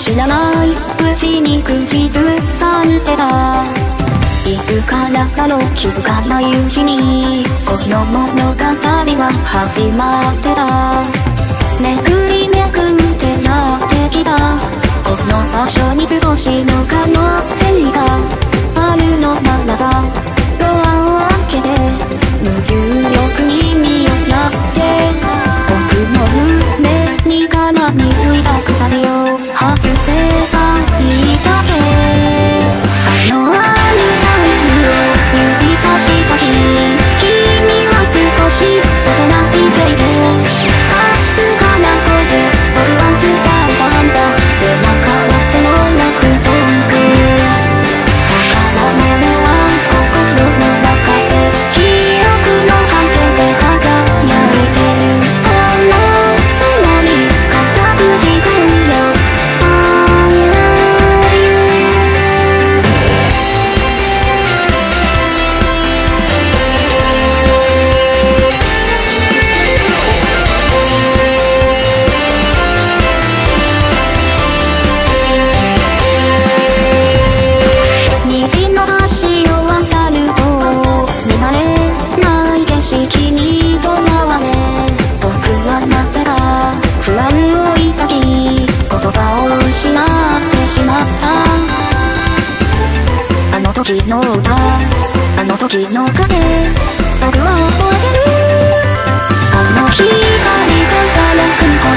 知らないうちに口ずさんでた。いつからだろう気づかないうちに恋の物語は始まってた。めくりめくってなってきた。この場所に少しの可能性があるのならばドアを開けて無重量時の歌あの時の風僕は覚えてる。あの光が輝く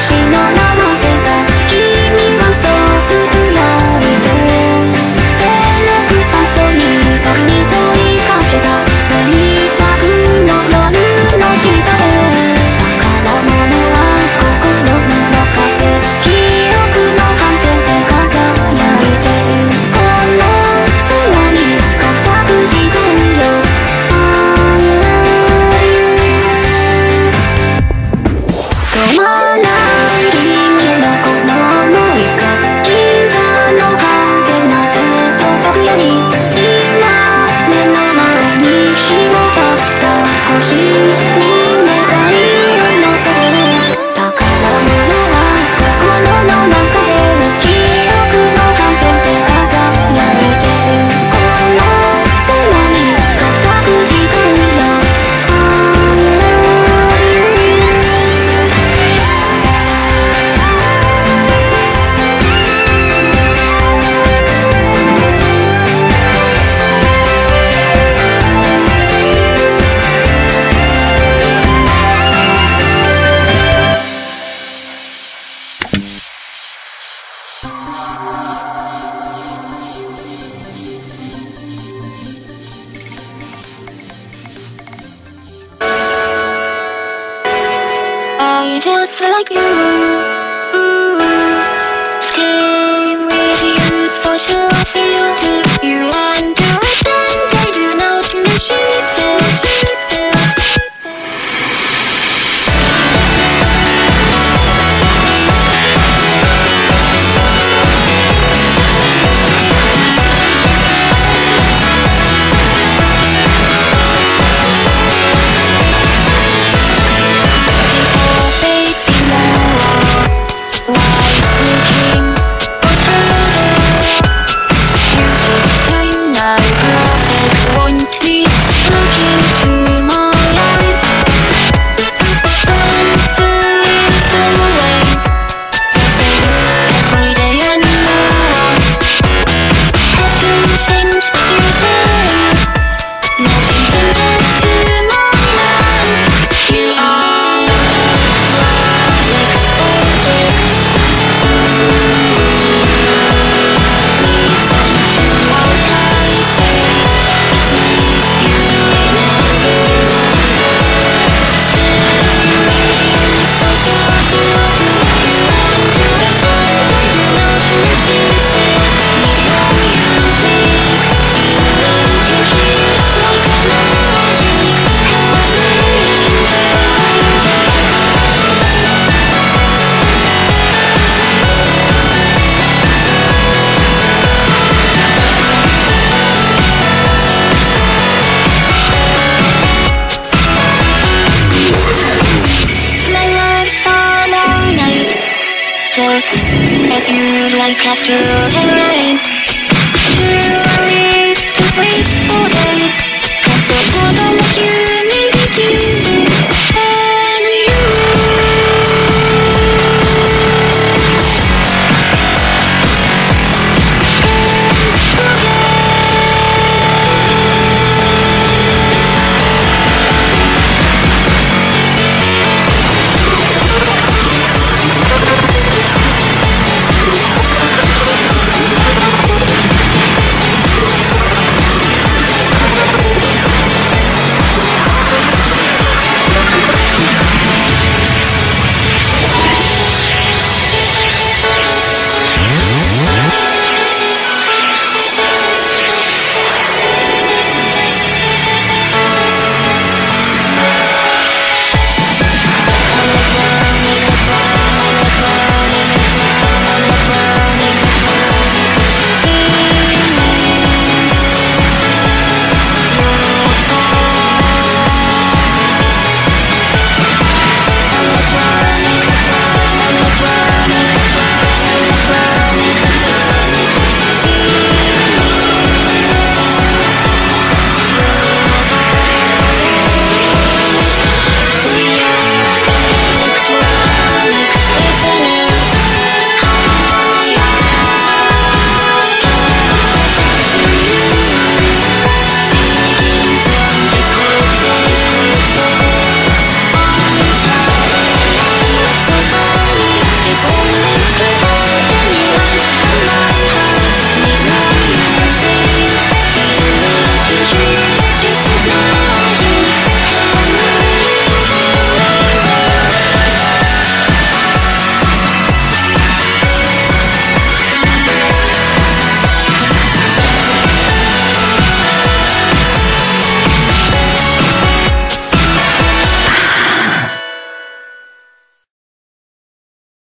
feel like you Ooh, came with you, so should I feel to you? as you like after the rain.